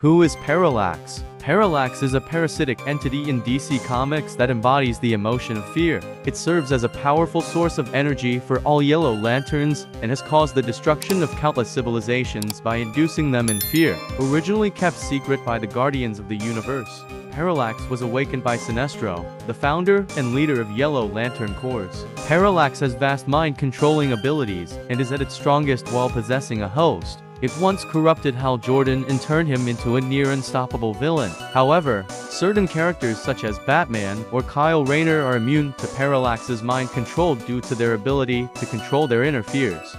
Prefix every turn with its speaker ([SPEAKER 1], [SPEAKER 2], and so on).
[SPEAKER 1] Who is Parallax? Parallax is a parasitic entity in DC Comics that embodies the emotion of fear. It serves as a powerful source of energy for all Yellow Lanterns and has caused the destruction of countless civilizations by inducing them in fear. Originally kept secret by the Guardians of the Universe, Parallax was awakened by Sinestro, the founder and leader of Yellow Lantern Corps. Parallax has vast mind-controlling abilities and is at its strongest while possessing a host. It once corrupted Hal Jordan and turned him into a near-unstoppable villain. However, certain characters such as Batman or Kyle Rayner are immune to Parallax's mind control due to their ability to control their inner fears.